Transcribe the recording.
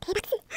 あ、定ス。